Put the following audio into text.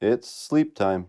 It's sleep time.